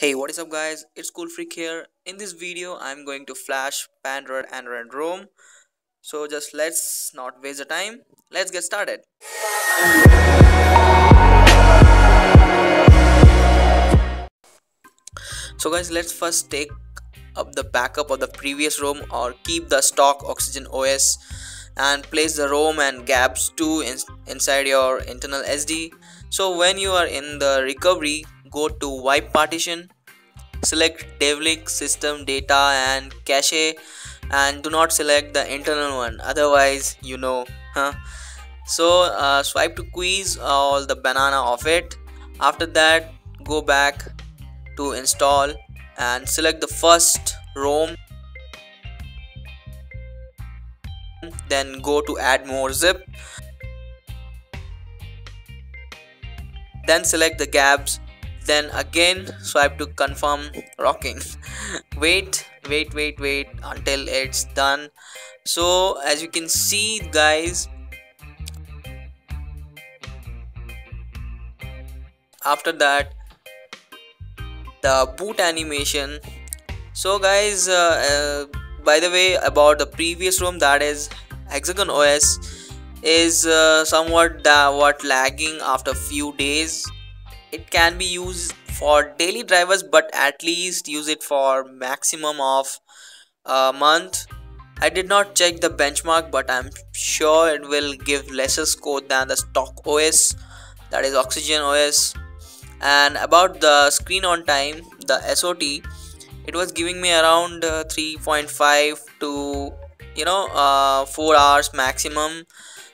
Hey what is up guys? It's cool freak here. In this video I'm going to flash Paranoid Android ROM so just let's not waste the time. Let's get started. So guys let's first take up the backup of the previous ROM or keep the stock Oxygen OS and place the ROM and GApps 2 in, inside your internal SD so when you are in the recovery go to wipe partition select Dalvik system data and cache and do not select the internal one otherwise you know huh? So uh, swipe to quiz all the banana of it. After that go back to install and select the first rom. Then go to add more zip. Then select the GApps then again swipe to confirm rocking. Wait wait wait wait until it's done. So as you can see guys after that the boot animation. So guys uh, uh, by the way about the previous ROM that is hexagon os is uh, somewhat what lagging after few days it can be used for daily drivers but at least use it for maximum of a month. I did not check the benchmark but I'm sure it will give lesser score than the stock OS that is Oxygen OS and about the screen on time the SOT it was giving me around uh, 3.5 to you know uh, 4 hours maximum.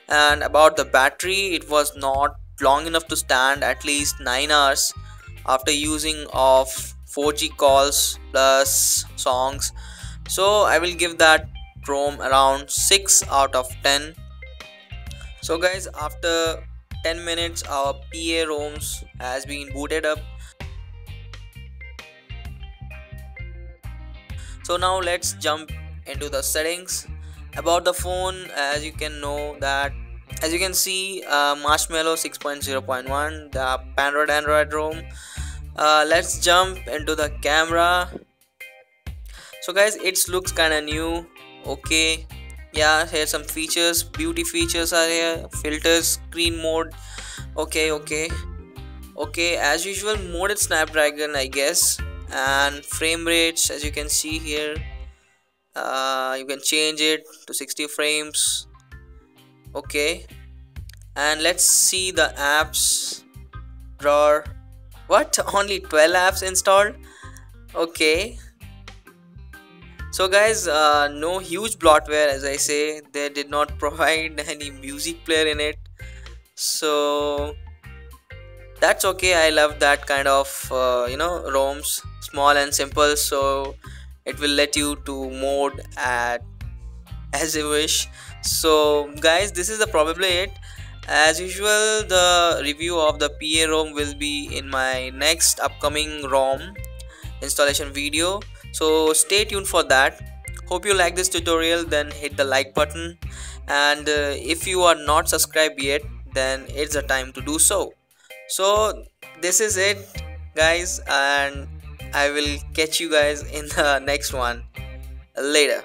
And about the battery it was not long enough to stand at least 9 hours after using of 4G calls plus songs. So I will give that ROM around 6 out of 10 so guys after 10 minutes our PA ROMs has been booted up. So now let's jump into the settings. About the phone as you can know that as you can see uh, marshmallow 6.0.1 the Paranoid Android ROM uh, let's jump into the camera. So guys it looks kind of new. Okay. Yeah here's some features. Beauty features are here. Filters screen mode. Okay okay. Okay as usual modded snapdragon i guess. And frame rates as you can see here. Uh, you can change it to 60 frames okay. And let's see the apps drawer. What? Only 12 apps installed? Okay. So guys uh, no huge bloatware as i say. They did not provide any music player in it. So that's okay. I love that kind of uh, you know roms. Small and simple. So it will let you to mode at as you wish. So guys this is the probably it as usual the review of the PA ROM will be in my next upcoming ROM installation video. So stay tuned for that. Hope you like this tutorial. Then hit the like button. And uh, if you are not subscribed yet then it's the time to do so. So this is it guys. And I will catch you guys in the next one. Later